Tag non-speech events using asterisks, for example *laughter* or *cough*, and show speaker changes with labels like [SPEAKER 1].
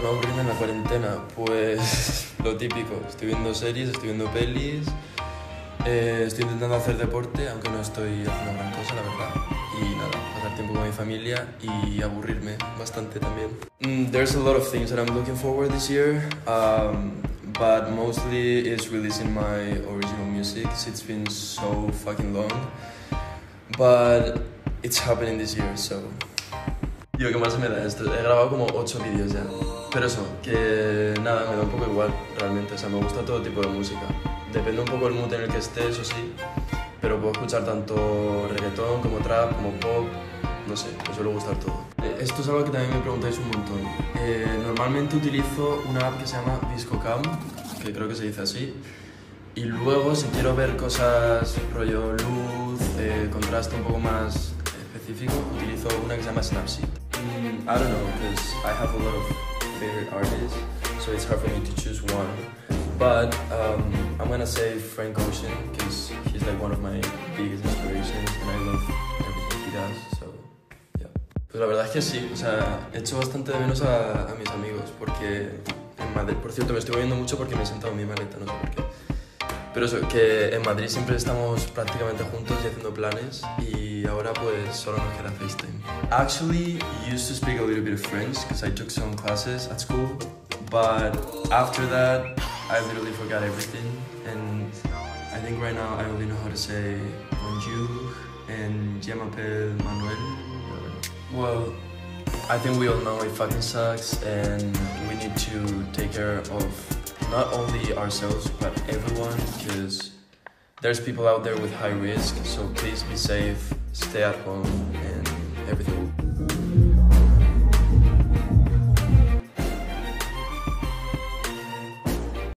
[SPEAKER 1] para no aburrirme en la cuarentena? Pues *laughs* lo típico, estoy viendo series, estoy viendo pelis, eh, estoy intentando hacer deporte, aunque no estoy haciendo gran cosa, la verdad. Y nada, pasar tiempo con mi familia y aburrirme bastante también. Mm, there's a lot of things that I'm looking forward this year, um, but mostly it's releasing my original music. It's been so fucking long, but it's happening this year, so Tío, ¿qué más me da esto? He grabado como 8 vídeos ya. Pero eso, que nada, me da un poco igual, realmente. O sea, me gusta todo tipo de música. Depende un poco del mood en el que esté, eso sí. Pero puedo escuchar tanto reggaetón como trap, como pop. No sé, me suele gustar todo. Eh, Esto es algo que también me preguntáis un montón. Eh, normalmente utilizo una app que se llama Discocam, que creo que se dice así. Y luego, si quiero ver cosas rollo luz, eh, contraste un poco más específico, utilizo una que se llama Snapseed. Mm, I don't know, because I have a lot of favorite artists, so it's hard for me to choose one. But um, I'm gonna say Frank Ocean, because he's like one of my biggest inspirations, and I love everything he does, so yeah. Pues la verdad es que sí, o sea, echo bastante de menos a, a mis amigos, porque en Madrid, por cierto, me estoy moviendo mucho porque me he sentado en mi maleta, no sé por qué. Pero eso, que en Madrid siempre estamos prácticamente juntos y haciendo planes y ahora pues solo nos queda FaceTime. Actually, used to speak a little bit of French because I took some classes at school, but after that I literally forgot everything and I think right now I only know how to say bonjour and je m'appelle Manuel. Well, I think we all know it fucking sucks and we need to take care of not only ourselves but everyone because there's people out there with high risk so please be safe stay at home and everything.